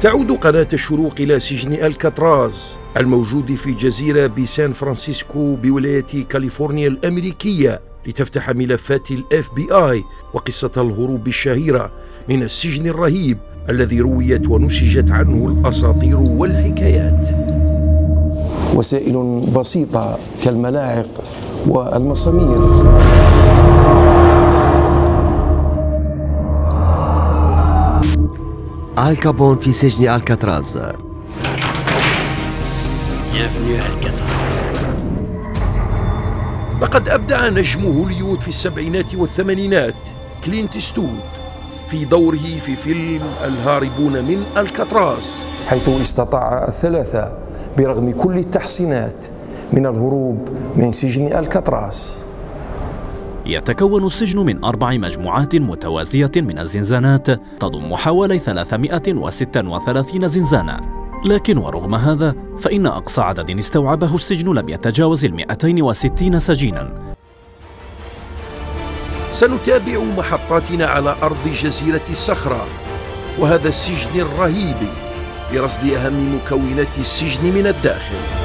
تعود قناة الشروق إلى سجن الكاتراز الموجود في جزيرة بسان فرانسيسكو بولاية كاليفورنيا الأمريكية لتفتح ملفات ال FBI وقصة الهروب الشهيرة من السجن الرهيب الذي رويت ونسجت عنه الأساطير والحكايات. وسائل بسيطة كالملاعق والمسامير. آل كابون في سجن الكاتراز لقد أبدع نجم هوليود في السبعينات والثمانينات كلينت إيستوود في دوره في فيلم الهاربون من ألكاتراز. حيث استطاع الثلاثة برغم كل التحصينات من الهروب من سجن الكاتراز يتكون السجن من أربع مجموعات متوازية من الزنزانات تضم حوالي 336 زنزانا لكن ورغم هذا فإن أقصى عدد استوعبه السجن لم يتجاوز ال 260 سجينا. سنتابع محطاتنا على أرض جزيرة الصخرة وهذا السجن الرهيب برصد أهم مكونات السجن من الداخل.